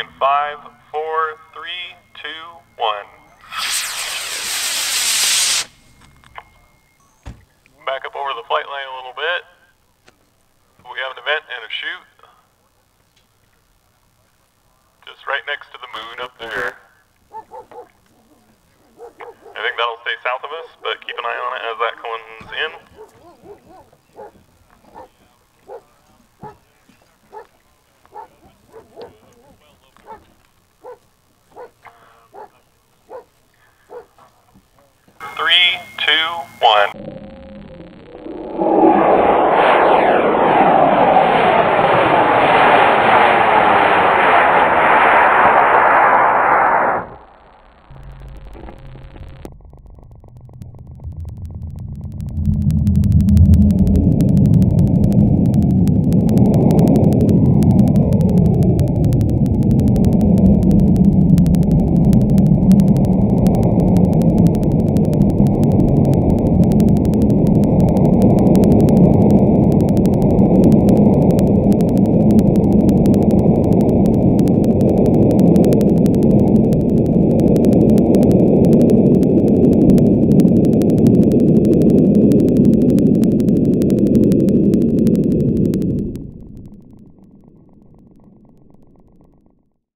in five, four, three, two, one. Back up over the flight line a little bit. We have an event and a chute. Just right next to the moon up there. I think that'll stay south of us, but keep an eye on it as that comes in. two, one.